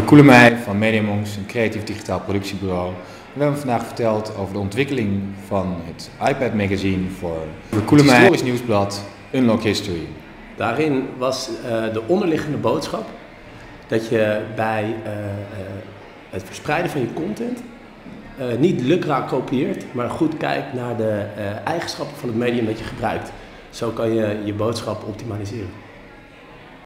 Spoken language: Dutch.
Oliver Koelemeij van Mediamonks, een creatief digitaal productiebureau. We hebben vandaag verteld over de ontwikkeling van het iPad magazine voor het historisch nieuwsblad Unlock History. Daarin was uh, de onderliggende boodschap dat je bij uh, het verspreiden van je content niet lukraak kopieert, maar goed kijkt naar de eigenschappen van het medium dat je gebruikt. Zo kan je je boodschap optimaliseren.